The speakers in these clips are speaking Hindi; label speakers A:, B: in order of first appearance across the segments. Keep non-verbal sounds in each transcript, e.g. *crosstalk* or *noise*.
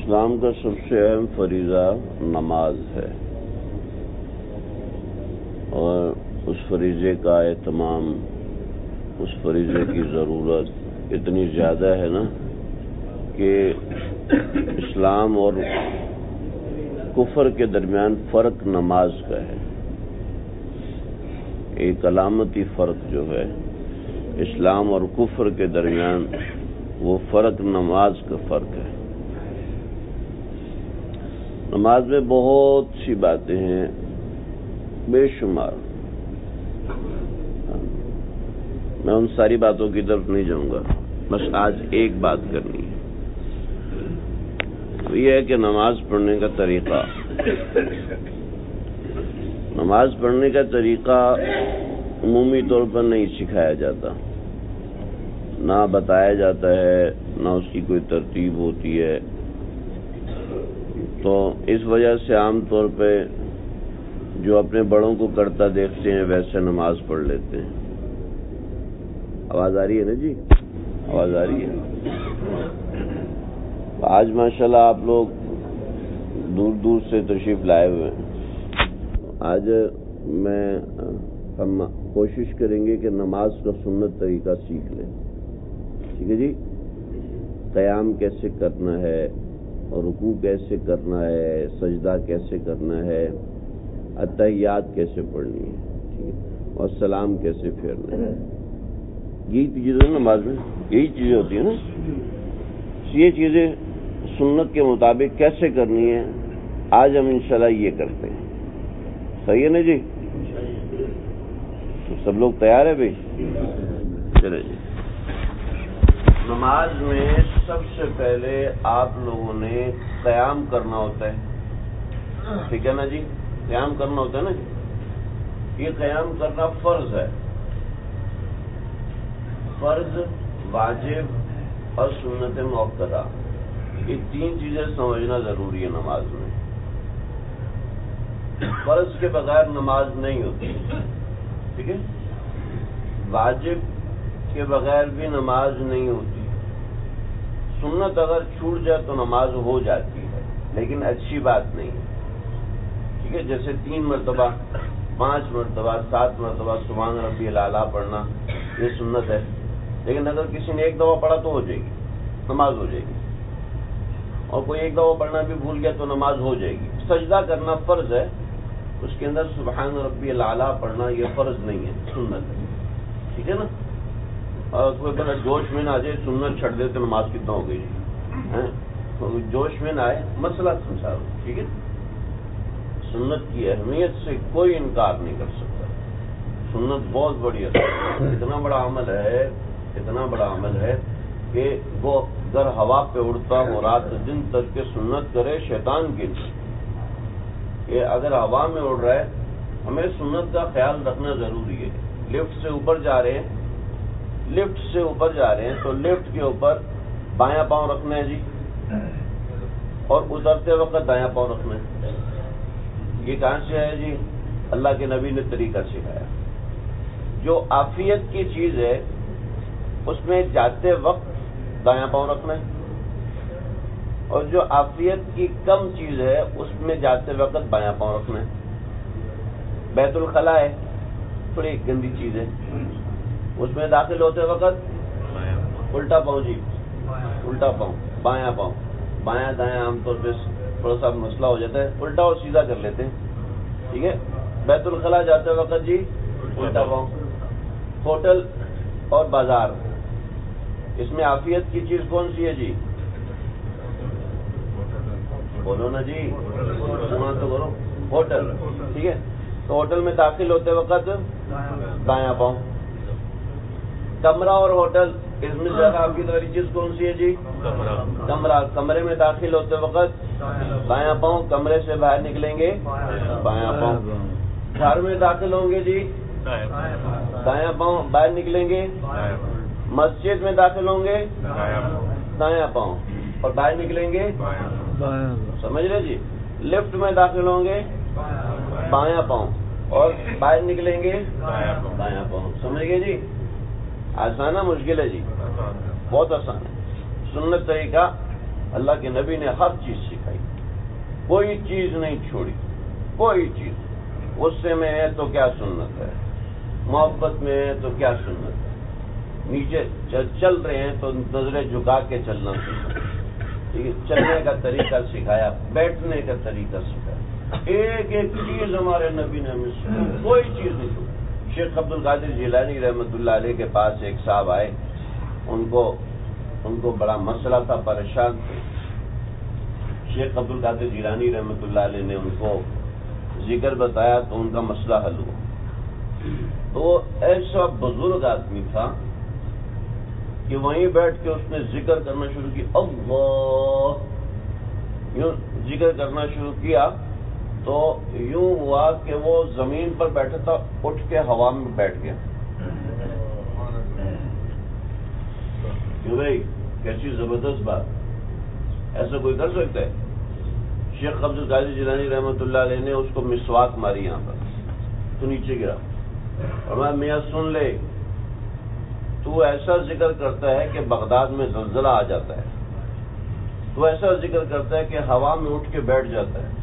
A: इस्लाम का सबसे अहम फरीज़ा नमाज है और उस फरीज़े का एहतमाम उस फरीज़े की ज़रूरत इतनी ज़्यादा है ना कि इस्लाम और कुफर के दरमियान फ़र्क नमाज़ का है। एक अलामती फ़र्क जो है, इस्लाम और कुफर के दरमियान वो फ़र्क नमाज़ का फ़र्क है। नमाज़ में बहुत सी बातें हैं बेशुमार। मैं उन सारी बातों की तरफ़ नहीं जाऊँगा। बस आज एक बात करनी है। तो यह है कि नमाज़ पढ़ने का तरीका। नमाज़ पढ़ने का तरीका उमूमी तौर पर नहीं सिखाया जाता। ना बताया जाता है, ना उसकी कोई तरतीब होती है। तो इस वजह से आम तौर पे जो अपने बड़ों को करता देखते हैं, वैसे नमाज़ पढ़ लेते हैं। आवाज़ आ रही है ना जी? आवाज़ आ रही है। आज माशाल्लाह आप लोग दूर दूर से तशरीफ़ लाए हुए हैं। आज मैं, हम कोशिश करेंगे कि नमाज़ का सुन्नत तरीका सीख लें। ठीक है जी? कयाम कैसे करना है, रुकू कैसे करना है, सजदा कैसे करना है अतहियात कैसे पढ़नी है? ठीक है? और सलाम कैसे फेरना है? यही चीज़ें नमाज़ में? यही चीज़ें होती है ना? ये चीज़ें सुन्नत के मुताबिक कैसे करनी है? आज हम इंशाल्लाह ये करते हैं। सही है ना जी? तो सब लोग तैयार है भाई? चले जी। नमाज़ में सबसे पहले आप लोगों ने कयाम करना होता है। ठीक है ना जी? कयाम करना होता है ना ये क्याम करना फ़र्ज़ है। फ़र्ज़, वाजिब और सुन्नत मौकदा ये तीन चीज़ें समझना ज़रूरी है नमाज़ में। फ़र्ज़ के बगैर नमाज़ नहीं होती। ठीक है? वाजिब के बगैर भी नमाज़ नहीं होती। सुन्नत अगर छूट जाए तो नमाज़ हो जाती है, लेकिन अच्छी बात नहीं है। ठीक है? जैसे तीन मरतबा, पाँच मरतबा, सात मरतबा सुबहान रबी लाला पढ़ना, ये सुन्नत है। लेकिन अगर किसी ने एक दफ़ा पढ़ा तो हो जाएगी, नमाज़ हो जाएगी। और कोई एक दफ़ा पढ़ना भी भूल गया तो नमाज़ हो जाएगी। सजदा करना फ़र्ज़ है, उसके अंदर सुबहान रबी लाला पढ़ना ये फ़र्ज़ नहीं है, सुन्नत है। ठीक है ना? और कोई बड़ा जोश में ना जाए, सुन्नत छड़ दे तो नमाज़ कितना हो गई? है? तो जोश में ना आए, मसला समझा ठीक है? सुन्नत की अहमियत से कोई इनकार नहीं कर सकता। सुन्नत बहुत बड़ी है। इतना बड़ा अमल है इतना बड़ा अमल है कि वो अगर हवा पे उड़ता हो रात दिन तक के सुन्नत करे शैतान की कि अगर हवा में उड़ रहा है हमें सुन्नत का ख्याल रखना ज़रूरी है। लिफ्ट से ऊपर जा रहे हैं लिफ्ट से ऊपर जा रहे हैं तो लिफ्ट के ऊपर बाया पाँव रखना है जी। और उतरते वक्त दाया पाँव रखना है। ये कहाँ से है जी। अल्लाह के नबी ने तरीका सिखाया। जो आफियत की चीज़ है, उसमें जाते वक्त दाया पाँव रखना है। और जो आफियत की कम चीज़ है, उसमें जाते वक्त बाया पाँव रखना है। बैतुल खला है थोड़ी गंदी चीज़ है। उसमें दाखिल होते वक्त उल्टा पाँव जी। उल्टा पाँव, बाया पाँव। बाया दाया आमतौर पे थोड़ा सा मसला हो जाता है, उल्टा और सीधा कर लेते हैं। ठीक है? बैतुल खला जाते वक्त जी उल्टा पाँव होटल और बाज़ार। इसमें आफियत की चीज़ कौन सी है जी? बोलो ना जी। सुना तो करो होटल ठीक है? तो होटल में दाखिल होते वक्त दाया पाँव। कमरा और होटल इसमें ज़्यादा आपकी वाली चीज़ कौन सी है जी?
B: कमरा।
A: कमरा। कमरे में दाखिल होते वक्त बाया पाँव कमरे से बाहर निकलेंगे। बाया पाँव। घर में दाखिल होंगे जी। दाया पाँव बाहर निकलेंगे। मस्जिद में दाखिल होंगे। दाया पाँव और बाहर निकलेंगे। समझ रहे जी? लिफ्ट में दाखिल होंगे। बाया पाँव और बाहर निकलेंगे। दाया पाँव। समझ गए जी? आसान है मुश्किल है जी। बहुत आसान। है सुन्नत तरीका अल्लाह के नबी ने हर चीज़ सिखाई। कोई चीज़ नहीं छोड़ी। कोई चीज़। गुस्से में है तो क्या सुन्नत है? मोहब्बत में है तो क्या सुन्नत है? नीचे चल, चल रहे हैं तो नज़रें झुका के चलना ठीक है चलने का तरीका सिखाया बैठने का तरीका सिखाया। एक एक चीज़ हमारे नबी ने हमें कोई चीज़ नहीं छोड़ी। शेख अब्दुल कादिर जिलानी रहमतुल्लाह अलैह के पास एक साहब आए। उनको उनको बड़ा मसला था, परेशान थे। शेख अब्दुल कादिर जिलानी रहमतुल्लाह अलैह ने उनको ज़िक्र बताया तो उनका मसला हल हुआ। तो ऐसा बुज़ुर्ग आदमी था कि वहीं बैठ के उसने ज़िक्र करना शुरू किया। अल्लाह! ज़िक्र करना शुरू किया तो यूँ हुआ कि वो ज़मीन पर बैठा था, उठ के हवा में बैठ गया। क्यों भाई, कैसी ज़बरदस्त बात। ऐसा कोई कर सकता है? शेख अब्दुल कादिर जिलानी रहमतुल्लाह ने उसको मिसवाक मारी यहाँ पर। तो नीचे गिरा। और मैं मियाँ, सुन ले। तू ऐसा ज़िक्र करता है कि बगदाद में जलजला आ जाता है। तू ऐसा ज़िक्र करता है कि हवा में उठ के बैठ जाता है।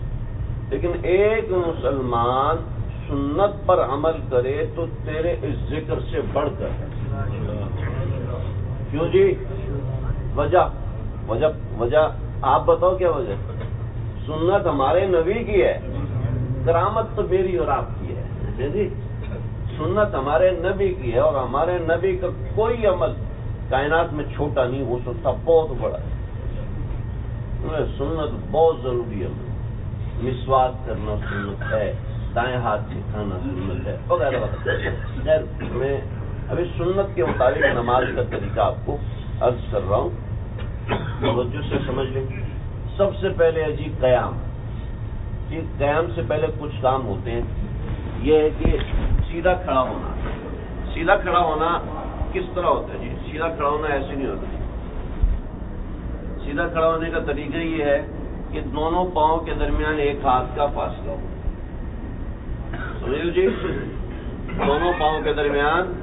A: लेकिन एक मुसलमान सुन्नत पर अमल करे तो तेरे इस ज़िक्र से बढ़कर क्यों जी? वजह वजह वजह, आप बताओ क्या वजह? सुन्नत हमारे नबी की है, करामत तो मेरी और आपकी है जी? सुन्नत हमारे नबी की है और हमारे नबी का कोई अमल कायनात में छोटा नहीं हो सकता बहुत बड़ा है। सुन्नत बहुत ज़रूरी है। विश्वास करना सुन्नत है, दाएँ हाथ से खाना सुन्नत है, वगैरह वगैरह। मैं अभी सुन्नत के मुताबिक नमाज़ का तरीका आपको अर्ज़ कर रहा हूँ। तवज्जो से समझ लें। सबसे पहले है जी कयाम। जी कयाम से पहले कुछ काम होते हैं। ये है कि सीधा खड़ा होना। सीधा खड़ा होना किस तरह होता है जी? सीधा खड़ा होना ऐसे नहीं होता। सीधा खड़ा होने का तरीका ये है कि दोनों पाँव के दरमियान एक हाथ का फासला हो। समझ जी, दोनों पाँव के दरमियान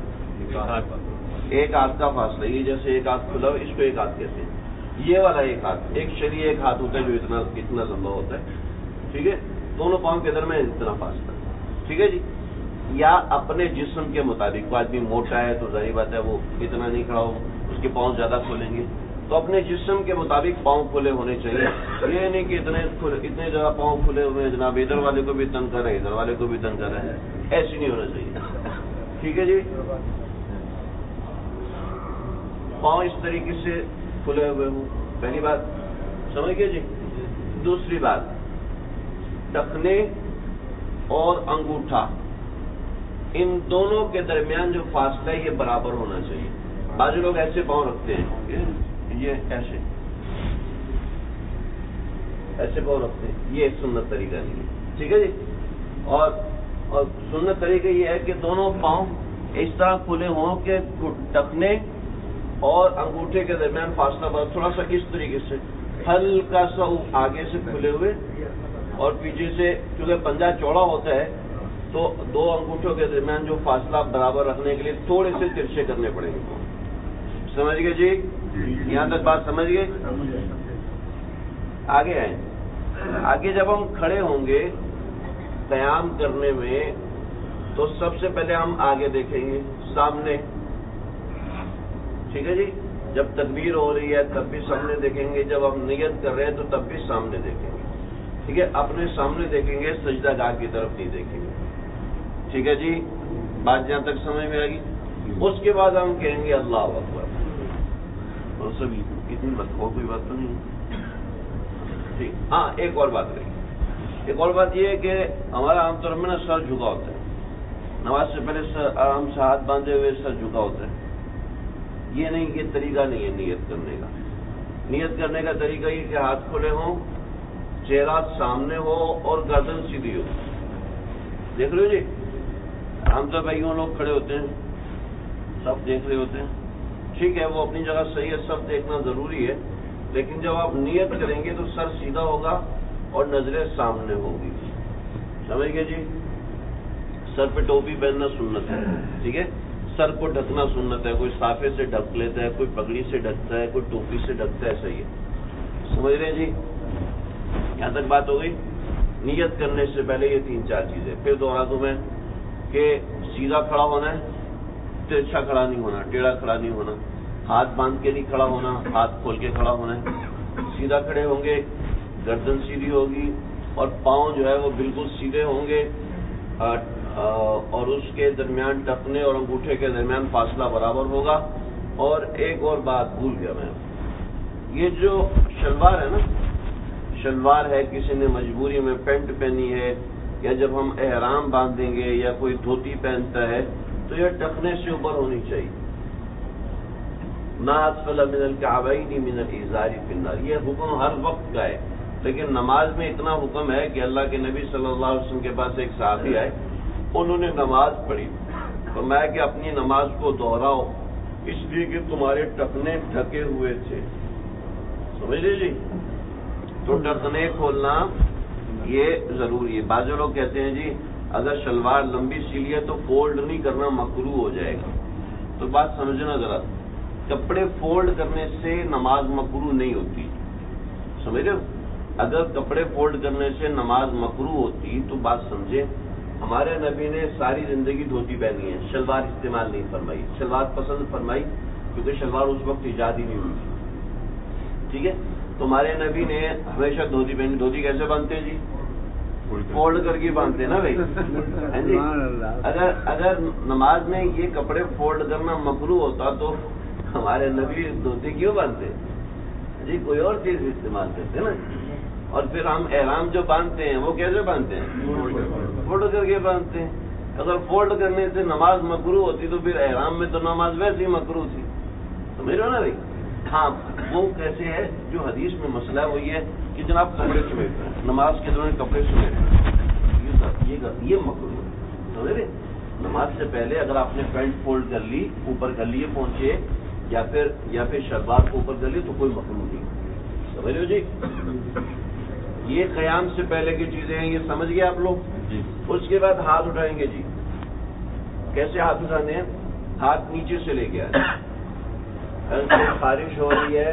A: एक हाथ का फासला। ये जैसे एक हाथ खुला हो, इसको एक हाथ कहते हैं। ये वाला एक हाथ, एक शरीर, एक हाथ होता है जो इतना इतना लंबा होता है। ठीक है? दोनों पाँव के दरमियान इतना फासला। ठीक है जी? या अपने जिस्म के मुताबिक आदमी मोटा है तो ज़ाहिर बात है वो इतना नहीं खड़ा हो उसके पाँव ज़्यादा खोलेंगे। तो अपने जिस्म के मुताबिक पाँव खुले होने चाहिए। ये नहीं कि इतने इतने ज़्यादा पाँव खुले हुए हैं जनाब। इधर वाले को भी तंग कर रहे हैं, इधर वाले को भी तंग कर रहे हैं। ऐसी नहीं होना चाहिए। ठीक है जी? पाँव इस तरीके से खुले हुए हों। पहली बात, समझ गए जी? दूसरी बात टखने और अंगूठा, इन दोनों के दरमियान जो फासला है, ये बराबर होना चाहिए। बाजू लोग ऐसे पाँव रखते हैं। ये ऐसे ऐसे पाँव रखते हैं। ये सुन्नत तरीका नहीं है। ठीक है जी? और और सुन्नत तरीका ये है कि दोनों पाँव इस तरह खुले हों कि टकने और अंगूठे के दरमियान फासला बड़ा थोड़ा सा इस तरीके से? हल्का सा आगे से खुले हुए और पीछे से क्योंकि पंजा चौड़ा होता है तो दो अंगूठों के दरमियान जो फासला बराबर रखने के लिए थोड़े से तिरछे करने पड़ेंगे। समझ गए जी? यहाँ तक बात समझ गए आगे आए। आगे जब हम खड़े होंगे कयाम करने में तो सबसे पहले हम आगे देखेंगे सामने। ठीक है जी? जब तकबीर हो रही है तब भी सामने देखेंगे। जब हम नियत कर रहे हैं तो तब भी सामने देखेंगे। ठीक है? अपने सामने देखेंगे सजदा गाह की तरफ़ नहीं देखेंगे। ठीक है जी? बात जहाँ तक समझ में आएगी? उसके बाद हम कहेंगे अल्लाह अकबर। और सभी इतनी बात और कोई बात तो नहीं ठीक। हाँ एक और बात रही एक और बात यह है कि हमारा आमतौर में ना सर झुका होता है। नमाज़ से पहले सर, आराम से हाथ बांधे हुए सर झुका होता है। ये नहीं ये तरीका नहीं है नियत करने का। नियत करने का तरीका ये कि हाथ खुले हों, चेहरा सामने हो और गर्दन सीधी हो। देख रहे हो जी? हम तो भाई लोग खड़े होते हैं। सब देख रहे होते हैं। ठीक है, वो अपनी जगह सही है, सब देखना ज़रूरी है। लेकिन जब आप नियत करेंगे तो सर सीधा होगा और नज़रें सामने होंगी। समझ गए जी? सर पे टोपी पहनना सुन्नत है, ठीक है? सर को ढकना सुन्नत है, कोई साफे से ढक लेता है, कोई पगड़ी से ढकता है, कोई टोपी से ढकता है, सही है। समझ रहे हैं जी? यहाँ तक बात हो गई? नियत करने से पहले ये तीन चार चीज़ें। फिर दोहरा दूँ मैं कि सीधा खड़ा होना है तिरछा खड़ा नहीं होना, टेढ़ा खड़ा नहीं होना, हाथ बाँध के नहीं खड़ा होना, हाथ खोल के खड़ा होना है। सीधा खड़े होंगे, गर्दन सीधी होगी और पाँव जो है वो बिल्कुल सीधे होंगे। और उसके दरमियान टपने और अंगूठे के दरमियान फासला बराबर होगा। और एक और बात भूल गया मैं। ये जो शलवार है ना, शलवार है, किसी ने मजबूरी में पेंट पहनी है, या जब हम एहराम बांधेंगे या कोई धोती पहनता है तो यह टकने से ऊपर होनी चाहिए। नासफल मिनल काबई मिनल इजारी फिन्नार। ये हुक्म हर वक्त का है, लेकिन नमाज़ में इतना हुक्म है कि अल्लाह के नबी सल्लल्लाहु अलैहि वसल्लम के पास एक साथी आए, उन्होंने नमाज़ पढ़ी। तो मैं कि अपनी नमाज़ को दोहराओ, इसलिए कि तुम्हारे टकने ढके हुए थे। समझ लीजिए तो टकने खोलना ये ज़रूरी है। बाजू लोग कहते हैं जी अगर शलवार लंबी सीली है तो फोल्ड नहीं करना मकरू हो जाएगा। तो बात समझना जरा, कपड़े फोल्ड करने से नमाज़ मकरू नहीं होती। समझ अगर कपड़े फोल्ड करने से नमाज़ मकरू होती तो बात समझे। हमारे नबी ने सारी ज़िंदगी धोती पहनी है, शलवार इस्तेमाल नहीं फरमाई। शलवार पसंद फरमाई, क्योंकि शलवार उस वक्त ईजाद ही नहीं हुई। ठीक है? तो हमारे नबी ने हमेशा धोती पहनी। धोती कैसे बांधते जी? फोल्ड करके बांधते हैं ना भाई। *laughs* है जी। अगर अगर नमाज़ में ये कपड़े फोल्ड करना मकरू होता तो हमारे नबी धोती क्यों बांधते? जी कोई और चीज़ इस्तेमाल करते ना। और फिर हम एहराम जो बांधते हैं वो कैसे बांधते हैं? फोल्ड करके बांधते हैं। अगर फोल्ड करने से नमाज़ मकरू होती तो फिर एहराम में तो नमाज़ वैसे ही मकरू थी। समझ रहे हो ना भाई? हाँ वो कैसे है? जो हदीस में मसला है वो ये कि जनाब कपड़े समेट रहे नमाज़ के दौरान कपड़े समेट ये ये मकरू है। समझ रहे? नमाज़ से पहले अगर आपने पैंट फोल्ड कर ली ऊपर कर लिए पहुँचे या फिर या फिर शलवार को ऊपर कर ली तो कोई मकरू नहीं। समझ रहे हो जी? ये कयाम से पहले की चीज़ें हैं ये समझ गए आप लोग? उसके बाद हाथ उठाएँगे जी। कैसे हाथ उठाने हैं? हाथ नीचे से लेके आए। अगर बारिश हो रही है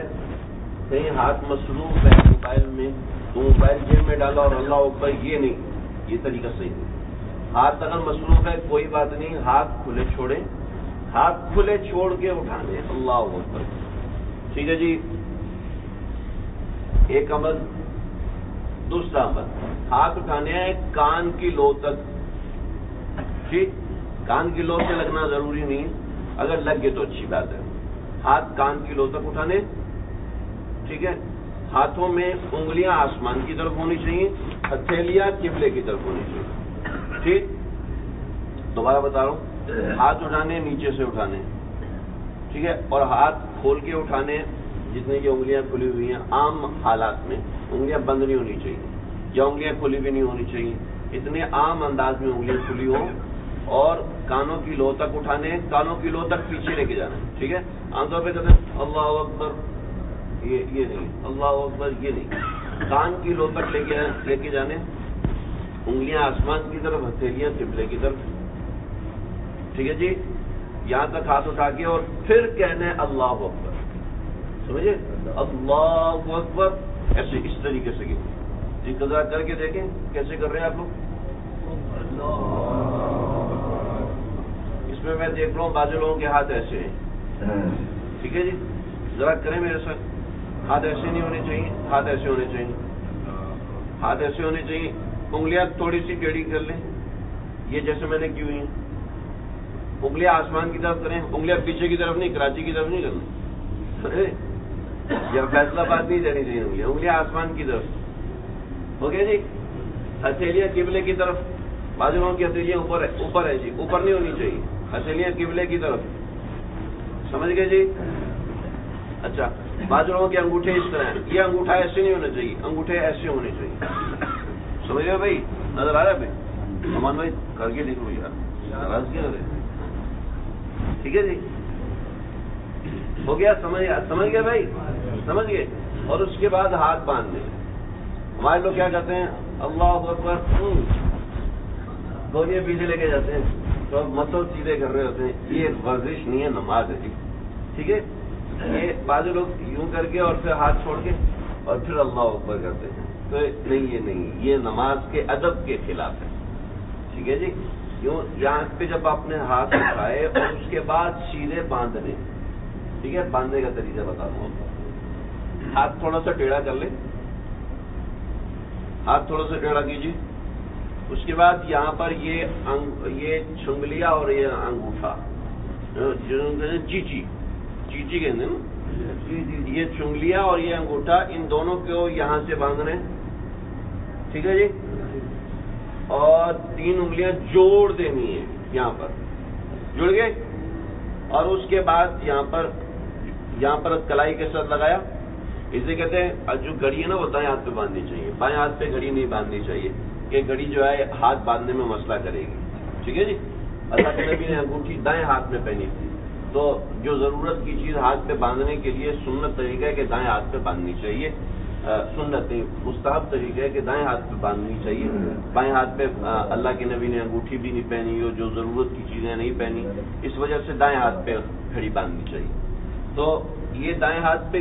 A: कहीं हाथ मसरूफ है मोबाइल में तो मोबाइल जेब में डाला और अल्लाह ऊपर, ये नहीं। ये तरीका सही नहीं हाथ अगर मसरूफ है, कोई बात नहीं, हाथ खुले छोड़े। हाथ खुले छोड़ के उठाने, अल्लाह ऊपर। ठीक है जी? एक अमल, दूसरा अमल। हाथ उठाने हैं, कान की लो तक। ठीक कान की लो से लगना ज़रूरी नहीं अगर लग गए तो अच्छी बात है। हाथ कान की लो तक उठाने। ठीक है? हाथों में उंगलियाँ आसमान की तरफ़ होनी चाहिए, हथेलियाँ किबले की तरफ़ होनी चाहिए। ठीक? दोबारा बता रहा हूँ। हाथ उठाने, नीचे से उठाने। ठीक है? और हाथ खोल के उठाने, जितने की उंगलियाँ खुली हुई हैं, आम हालात में उंगलियाँ बंद नहीं होनी चाहिए। या उंगलियाँ खुली भी नहीं होनी चाहिए। इतने आम अंदाज में उंगलियाँ खुली हो और कानों की लो तक उठाने, कानों की लो तक पीछे लेके जाना। ठीक है? आमतौर पर कहते हैं, अल्लाह अकबर। ये ये नहीं। अल्लाह अकबर ये नहीं। कान की लो तक लेके लेके जाने। उंगलियाँ आसमान की तरफ़ हथेलियाँ किबले की तरफ़। ठीक है जी? यहाँ तक हाथ उठा के और फिर कहने अल्लाह अकबर। समझे? अल्लाह अकबर। ऐसे इस तरीके से जी कजा करके देखें कैसे कर रहे हैं आप लोग? इसमें मैं देख रहा हूँ बाजू लोगों के हाथ ऐसे हैं। ठीक है जी? जरा करें मेरे साथ। हाथ ऐसे नहीं होने चाहिए हाथ ऐसे होने चाहिए। हाथ ऐसे होने चाहिए। उंगलियाँ थोड़ी सी टेढ़ी कर लें। ये जैसे मैंने की हुई उंगलियाँ आसमान की तरफ़ करें, उंगलियाँ पीछे की तरफ़ नहीं, कराची की तरफ़ नहीं करना जब फैसलाबाद नहीं जानी चाहिए उंगलियाँ उंगलियाँ आसमान की तरफ़। गया जी? हथेलियाँ किबले की तरफ़। बाजुओं की हथेलियाँ ऊपर है ऊपर है जी, ऊपर नहीं होनी चाहिए। हथेलियाँ किबले की तरफ़। समझ गए जी? अच्छा बाजुओं के अंगूठे इस तरह ये अंगूठा ऐसे नहीं होना चाहिए, अंगूठे ऐसे होने चाहिए। समझ गए भाई? नज़र आ रहा है भाई? अमान भाई करके देखो यार। नाराज़ क्यों हो रहे ठीक है जी? हो गया? समझ समझ गया भाई? समझ गए? और उसके बाद हाथ बांधने। हमारे लोग क्या करते हैं? अल्लाह अकबर। गोलियाँ पीछे लेके जाते हैं। तो मसल सीधे कर रहे होते हैं। ये वर्जिश नहीं है, नमाज़ है। ठीक है? ये बाजू लोग यूँ करके और फिर हाथ छोड़ के और फिर अल्लाह अकबर करते हैं। तो नहीं ये नहीं। ये नमाज़ के अदब के खिलाफ है। ठीक है जी? यूँ यहाँ पे जब आपने हाथ उठाए और उसके बाद सीधे बांधने ठीक है? बांधने का तरीका बता दूँ हाथ थोड़ा सा टेढ़ा कर ले। हाथ थोड़ा सा टेढ़ा कीजिए। उसके बाद यहाँ पर ये अंग, ये छुंगलिया और ये अंगूठा चीची चीची कहते ना ये चुंगलिया और ये अंगूठा इन दोनों को यहाँ से बांधने ठीक है जी? और तीन उंगलियाँ जोड़ देनी है यहाँ पर। जुड़ गए? और उसके बाद यहाँ पर यहाँ पर कलाई के साथ लगाया। इसे कहते हैं जो घड़ी है ना वो दाएँ हाथ पे बांधनी चाहिए। बाएँ हाथ पे घड़ी नहीं बांधनी चाहिए कि घड़ी जो है हाथ बांधने में मसला करेगी। ठीक है जी? अल्लाह के नबी ने अंगूठी दाएँ हाथ में पहनी थी। तो जो ज़रूरत की चीज़ हाथ पे बांधने के लिए सुन्नत तरीका है कि दाएँ हाथ पे बांधनी चाहिए सुन्नत मुस्ताहब तरीका है कि दाएँ हाथ पे बांधनी चाहिए। बाएँ हाथ पे अल्लाह के नबी ने अंगूठी भी नहीं पहनी हो जो ज़रूरत की चीज़ें नहीं पहनी, इस वजह से दाएँ हाथ पे घड़ी बांधनी चाहिए। तो ये दाएँ हाथ पे,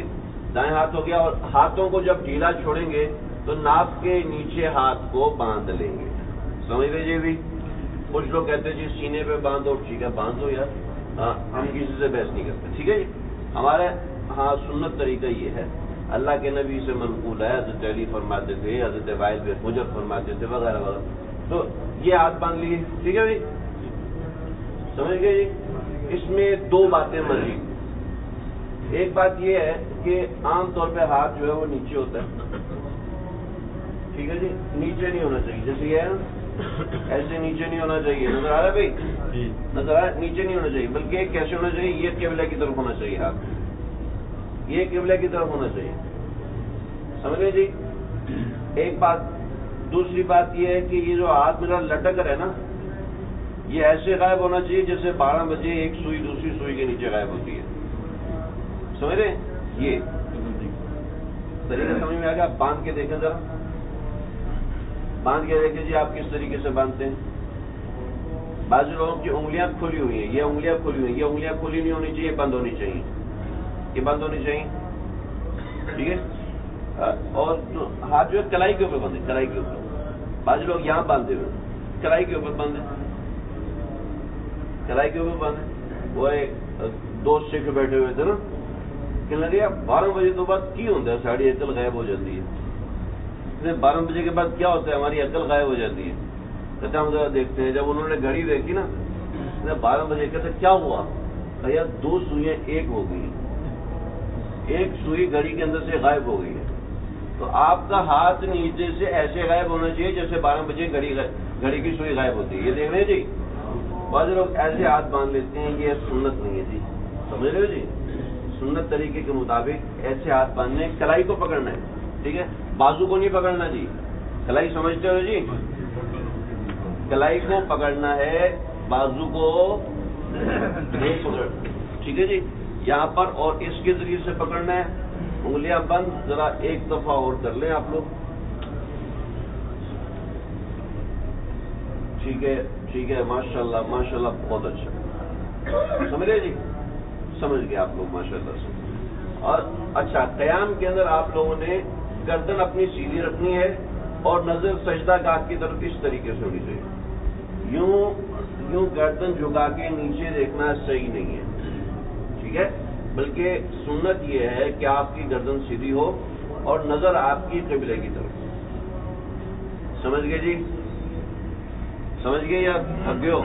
A: दाएँ हाथ हो गया और हाथों को जब ढीला छोड़ेंगे तो नाप के नीचे हाथ को बाँध लेंगे। समझ लीजिए भी? कुछ लोग कहते हैं जी, सीने पे बांधो, ठीक है, बांधो यार। हम किसी से बहस नहीं करते, ठीक है जी? हमारे हाँ सुन्नत तरीका ये है। अल्लाह के नबी से मनकूल है, हज़रत अली फरमाते थे, हज़रत वायद मुजर फरमाते थे, वगैरह वगैरह। तो ये हाथ बाँध लिए, ठीक है भाई समझ गए जी? इसमें दो बातें मजीद एक बात यह है कि आमतौर पे हाथ जो है वो नीचे होता है। ठीक है जी? नीचे नहीं होना चाहिए। जैसे ये है ऐसे नीचे नहीं होना चाहिए। नज़र आ रहा है भाई? नज़र आ रहा नीचे नहीं होना चाहिए। बल्कि कैसे होना चाहिए? ये केवला की तरफ़ होना चाहिए हाथ ये केवला की तरफ़ होना चाहिए। समझ गए जी? एक बात दूसरी बात ये है कि ये जो हाथ मेरा लटक रहा है ना ये ऐसे गायब होना चाहिए जैसे बारह बजे एक सुई दूसरी सुई के नीचे गायब होती है। समझ रहे ये। तरीका समझ में आ गया? बाँध के देखें जरा। बाँध के देखें जी, आप किस तरीके से बांधते हैं? बाजू लोगों की उंगलियाँ खुली हुई हैं, ये उंगलियाँ खुली हुई हैं, ये उंगलियाँ खुली नहीं होनी चाहिए बंद होनी चाहिए। ये बंद होनी चाहिए। ठीक है? और जो हाथ जो है, कलाई के ऊपर बंधे, कलाई के ऊपर। बाजू लोग यहाँ बांधे हुए, कलाई के ऊपर बंधे। कलाई के ऊपर बंधे। वो एक दोस्त सिख बैठे हुए थे ना? कहने लगे बारह बजे तो बाद की होंगे है? साड़ी अकल गायब हो जाती है। बारह बजे के बाद क्या होता है? हमारी अकल गायब हो जाती है। कहते हम जरा देखते हैं। जब उन्होंने घड़ी देखी ना बारह बजे कहते क्या हुआ? भैया, दो सुइयाँ एक हो गई एक सुई घड़ी के अंदर से गायब हो गई है। तो आपका हाथ नीचे से ऐसे गायब होना चाहिए जैसे बारह बजे घड़ी घड़ी की सुई गायब होती है। ये देख रहे हैं जी? बहुत लोग ऐसे हाथ बाँध लेते हैं, ये सुन्नत नहीं है जी। समझ रहे हो जी? सुन्नत तरीके के मुताबिक ऐसे हाथ बांधने कलाई को पकड़ना है, ठीक है? बाजू को नहीं पकड़ना जी। कलाई समझते हो जी? कलाई को पकड़ना है, बाजू को नहीं पकड़। ठीक है जी? यहाँ पर और इसके ज़रिए से पकड़ना है। उंगलियाँ बंद, जरा एक दफ़ा और कर लें आप लोग। ठीक है ठीक है, माशाल्लाह माशाल्लाह, बहुत अच्छा। समझ रहे जी? समझ गए आप लोग, माशाल्लाह से। और अच्छा कयाम के अंदर आप लोगों ने गर्दन अपनी सीधी रखनी है और नज़र सजदा गाह की तरफ़ इस तरीके से होनी चाहिए। यूँ यूँ गर्दन झुका के नीचे देखना सही नहीं है। ठीक है? बल्कि सुन्नत यह है कि आपकी गर्दन सीधी हो और नज़र आपकी कबिले की तरफ़। समझ गए जी? समझ गए या थक हो?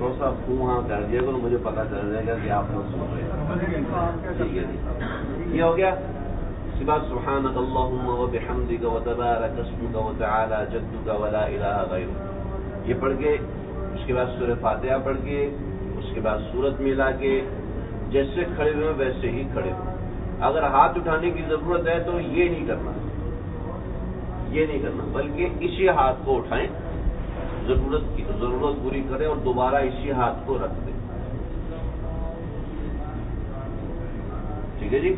A: थोड़ा सा वहाँ कर दिया करो मुझे पता चल जाएगा कि आप लोग सुन रहे हैं। ठीक है जी। ये हो गया? सिवा सुहान बिहमदिक व ला ये पढ़ के उसके बाद सूरह फातिहा पढ़ के उसके बाद सूरत मिला के जैसे खड़े हुए वैसे ही खड़े हुए अगर हाथ उठाने की ज़रूरत है तो ये नहीं करना ये नहीं करना बल्कि इसी हाथ को उठाएँ ज़रूरत की ज़रूरत पूरी करे और दोबारा इसी हाथ को रख दे ठीक है जी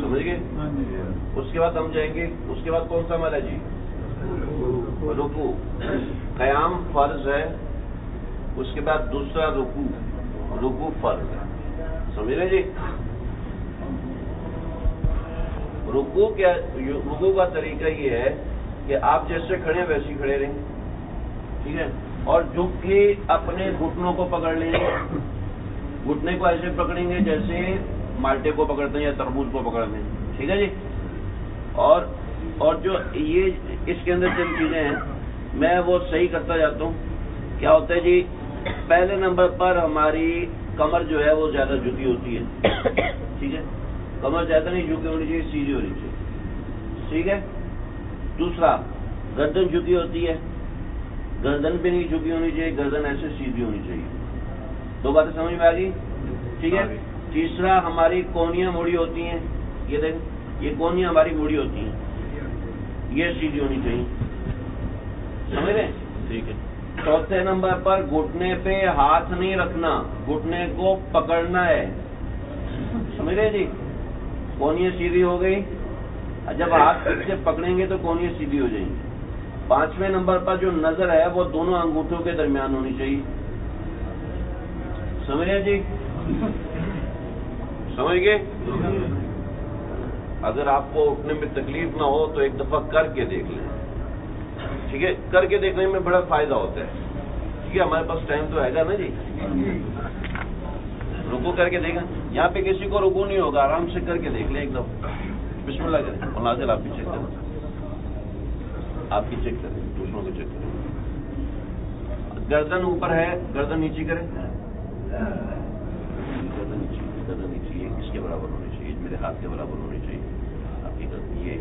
A: समझ गए?
B: हाँ
A: उसके बाद हम जाएँगे उसके बाद कौन सा अमल है जी? रुकू। कयाम फ़र्ज़ है उसके बाद दूसरा रुकू। रुकू फ़र्ज़। है समझ रहे जी? रुकू क्या रुकू का तरीका ये है कि आप जैसे खड़े वैसे ही खड़े रहें। ठीक है? और झुक के अपने घुटनों को पकड़ लेंगे घुटने को ऐसे पकड़ेंगे जैसे माल्टे को पकड़ते हैं या तरबूज को पकड़ते हैं। ठीक है जी? और और जो ये इसके अंदर जिन चीज़ें हैं, मैं वो सही करता जाता हूँ। क्या होता है जी? पहले नंबर पर हमारी कमर जो है वो ज़्यादा झुकी होती है। ठीक है? कमर ज़्यादा नहीं झुकी होनी चाहिए, सीधी होनी चाहिए। ठीक है? दूसरा, गर्दन झुकी होती है। गर्दन भी नहीं झुकी होनी चाहिए, गर्दन ऐसे सीधी होनी चाहिए। दो बातें समझ में आ गई? ठीक है? तीसरा हमारी कोनियाँ मुड़ी होती हैं। ये देख ये कोनियाँ हमारी मुड़ी होती हैं। ये सीधी होनी चाहिए। समझ रहे
B: ठीक है।
A: चौथे नंबर पर घुटने पे हाथ नहीं रखना घुटने को पकड़ना है। समझ रहे जी? कोनिया सीधी हो गई। जब हाथ से पकड़ेंगे तो कोनिया सीधी हो जाएँगी। पाँचवें नंबर पर जो नज़र है वो दोनों अंगूठों के दरमियान होनी चाहिए। समझ रहे जी? समझ गए? अगर आपको उठने में तकलीफ़ ना हो तो एक दफ़ा करके देख लें। ठीक है? करके देखने में बड़ा फ़ायदा होता है। ठीक है? हमारे पास टाइम तो हैगा ना जी? रुको करके देखा। यहाँ पे किसी को रुको नहीं होगा। आराम से करके देख ले एकदम। बिस्मिल्लाह करें। और नाजिल, आप भी चेक करें। आप भी चेक करें। दूसरों को चेक करें। गर्दन ऊपर है, गर्दन नीचे करें गर्दन नीचे गर्दन नीचे ये इसके बराबर होनी हाथ के बराबर होनी चाहिए ये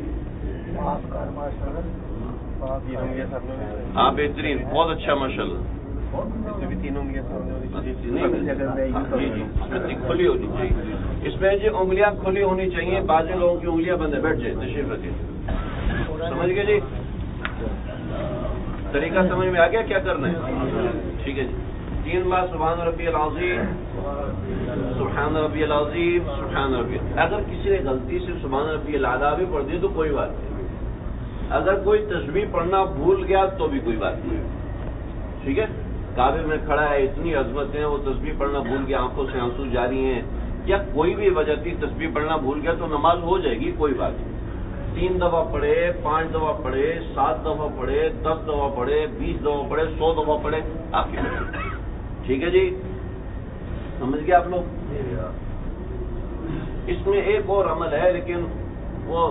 A: हाँ बेहतरीन बहुत अच्छा माशाल्लाह.
B: भी तीन उंगलियाँ सामने होनी चाहिए
A: नहीं,
B: अगर मैं यूँ
A: जी, जी,
B: करूँ
A: इसमें तीन खुली होनी चाहिए इसमें जी उंगलियाँ खुली होनी चाहिए बाजू लोगों की उंगलियाँ बंद है बैठ जाए तशरीफ़ रखिए समझ गए जी? तरीका समझ में आ गया क्या करना है? ठीक है जी। तीन बार सुबहान रबी अलाजीम सुबहान रबी अलाजीम सुबहान रबी अगर किसी ने गलती से सुबहान रबी अला भी पढ़ दी तो कोई बात नहीं अगर कोई तस्वीर पढ़ना भूल गया तो भी कोई बात नहीं ठीक है काबे में खड़ा है इतनी अजमत है वो तस्वीर पढ़ना भूल गया आँखों से आँसू जारी हैं या कोई भी वजह थी तस्वीर पढ़ना भूल गया तो नमाज़ हो जाएगी कोई बात नहीं तीन दफ़ा पढ़े पाँच दफ़ा पढ़े सात दफ़ा पढ़े दस दफ़ा पढ़े बीस दफ़ा पढ़े सौ दफ़ा पढ़े आपकी। ठीक है जी? समझ गए आप लोग? इसमें एक और अमल है लेकिन वो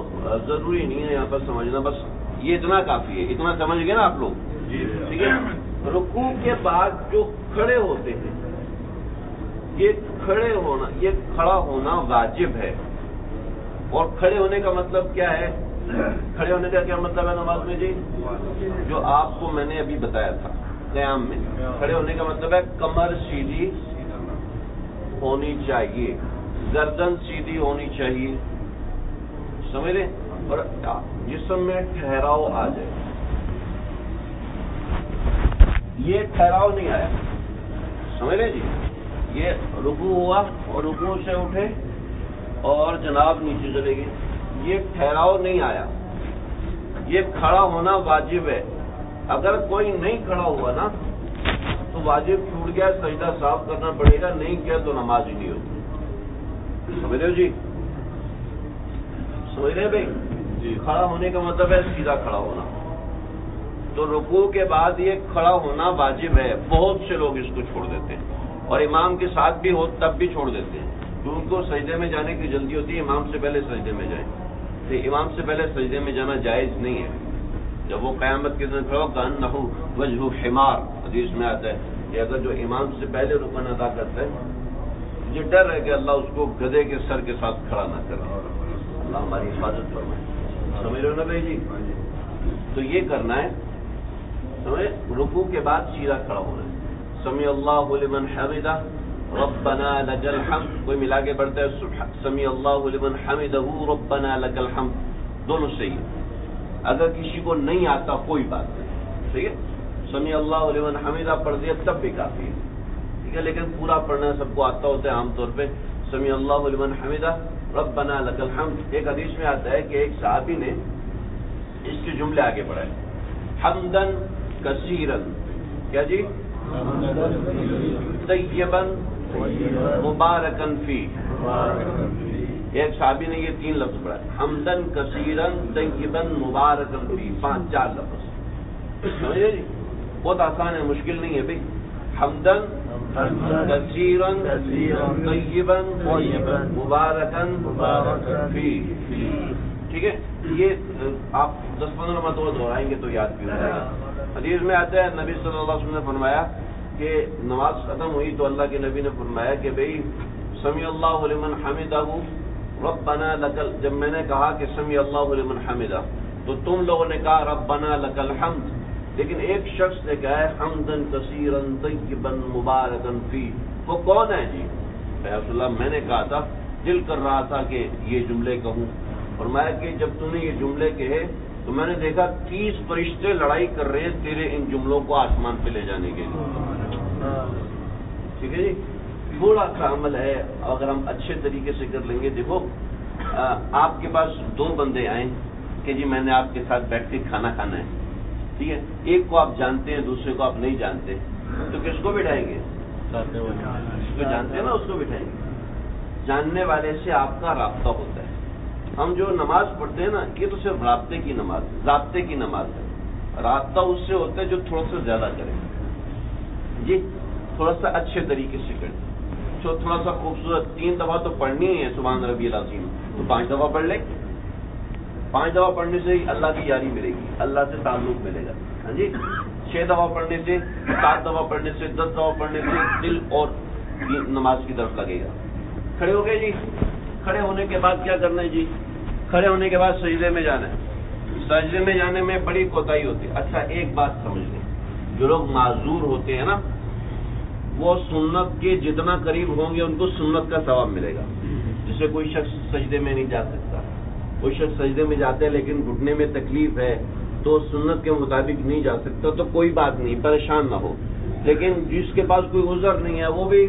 A: ज़रूरी नहीं है यहाँ पर समझना। बस ये इतना काफ़ी है। इतना समझ गए ना आप लोग? ठीक है? रुकू के बाद जो खड़े होते हैं ये खड़े होना ये खड़ा होना वाजिब है। और खड़े होने का मतलब क्या है? खड़े होने का क्या मतलब है नमाज़ में जी? जो आपको मैंने अभी बताया था। कयाम में। खड़े होने का मतलब है कमर सीधी होनी चाहिए, गर्दन सीधी होनी चाहिए। समझ रहे? और जिसम में ठहराव आ जाए। ये ठहराव नहीं आया। समझ रहे जी? ये रुकू हुआ और रुकू से उठे और जनाब नीचे चले गए। ये ठहराव नहीं आया। ये खड़ा होना वाजिब है। अगर कोई नहीं खड़ा हुआ ना तो वाजिब छूट गया सजदा साफ़ करना पड़ेगा नहीं किया तो नमाज़ ही नहीं होती। समझ रहे हो जी? समझ रहे भाई? खड़ा होने का मतलब है सीधा खड़ा होना। तो रुकू के बाद ये खड़ा होना वाजिब है। बहुत से लोग इसको छोड़ देते हैं। और इमाम के साथ भी हो तब भी छोड़ देते हैं। तो उनको सजदे में जाने की जल्दी होती है इमाम से पहले सजदे में जाए। तो इमाम से पहले सजदे में जाना जायज़ नहीं है। जब वो कयामत के दिन खड़ा हो कान नहू वजहू हिमार। हदीस में आता है कि अगर जो इमाम से पहले रुकन अदा करता है मुझे डर है कि अल्लाह उसको गधे के सर के साथ खड़ा ना करे। अल्लाह हमारी हिफाजत फरमाए। समझ रहे हो ना भाई जी? तो ये करना है समझे? रुकू के बाद सीधा खड़ा होना है। समी अल्लाह हमिदा रब्बना लकल हम्द। कोई मिला के बढ़ता है समी अल्लाह लिमन हमिदहू लकल हम्द। दोनों सही है। अगर किसी को नहीं आता कोई बात नहीं। ठीक है? समी अल्लाह लिमन हमीदा पढ़ दिया तब भी काफ़ी है। ठीक है, लेकिन पूरा पढ़ना सबको आता होता है आमतौर पर समी अल्लाह लिमन हमीदा, रब्बना लकल हम एक हदीस में आता है कि एक साहबी ने इसके जुमले आगे बढ़ाए हमदन कसीरन। क्या जी? तय्यबन मुबारकन फ़ी। एक साहबी ने ये तीन लफ्ज पढ़ा हमदन कसीरन तय्यबन मुबारक पाँच चार लफ्ज। समझे जी? बहुत आसान है मुश्किल नहीं है भाई। हमदन कसीरन तय्यबन मुबारकन फ़ी। ठीक है? ये आप दस पंद्रह मरतबा दोहराएँगे तो याद भी हो जाएगा। हदीस में आता है नबी सल्लल्लाहु अलैहि वसल्लम ने फरमाया कि नमाज़ खत्म हुई तो अल्लाह के नबी ने फरमाया कि भाई समी अल्लाह लिमन हमिदाहू लकल, जब मैंने कहा कि समी अल्लाह लिमन हमिदा तो तुम लोगों ने कहा, रब्बना लकल हमद। लेकिन एक शख्स ने कहा है, हमदन कसीरन तय्यबन मुबारकन फ़ी। वो कौन है जी? फैसला मैंने कहा था, दिल कर रहा था कि ये जुमले कहूँ। और मैं कि जब तूने ये जुमले कहे तो मैंने देखा तीस फरिश्ते लड़ाई कर रहे हैं तेरे इन जुमलों को आसमान पे ले जाने के लिए। ठीक है जी? थोड़ा सा अमल है अगर हम अच्छे तरीके से कर लेंगे। देखो आ, आपके पास दो बंदे आए कि जी मैंने आपके साथ बैठ के खाना खाना है। ठीक है? एक को आप जानते हैं दूसरे को आप नहीं जानते। तो किसको बिठाएँगे? जिसको जानते हैं ना उसको बिठाएँगे। जानने वाले से आपका रास्ता होता है। हम जो नमाज़ पढ़ते हैं ना ये तो सिर्फ़ रास्ते की नमाज़ रास्ते की नमाज़ है। रास्ता उससे होता है जो थोड़ा सा ज़्यादा करे। जी थोड़ा सा अच्छे तरीके से करे। जो थोड़ा सा खूबसूरत तीन दफ़ा तो पढ़नी ही है सुबह रबी अजीम। तो पाँच दफ़ा पढ़ ले। पाँच दफ़ा पढ़ने से अल्लाह की यारी मिलेगी, अल्लाह से ताल्लुक मिलेगा। हाँ जी? छह दफ़ा पढ़ने से, सात दफ़ा पढ़ने से, दस दफ़ा पढ़ने से दिल और नमाज़ की तरफ़ लगेगा। खड़े हो गए जी? खड़े होने के बाद क्या करना है जी? खड़े होने के बाद सजदे में जाना है। सजदे में जाने में बड़ी कोताही होती है। अच्छा एक बात समझ लें। जो लोग माजूर होते हैं ना वो सुन्नत के जितना करीब होंगे, उनको सुन्नत का सवाब मिलेगा। जिसे कोई शख्स सजदे में नहीं जा सकता। कोई शख्स सजदे में जाते हैं, लेकिन घुटने में तकलीफ़ है तो सुन्नत के मुताबिक नहीं जा सकता तो कोई बात नहीं, परेशान ना हो। लेकिन जिसके पास कोई उजर नहीं है, वो भी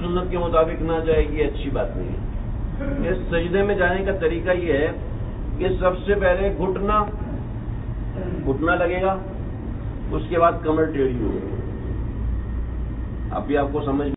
A: सुन्नत के मुताबिक ना जाएगी अच्छी बात नहीं है। इस सजदे में जाने का तरीका ये है कि सबसे पहले घुटना घुटना लगेगा, उसके बाद कमर टेढ़ी होगी। अभी आपको समझ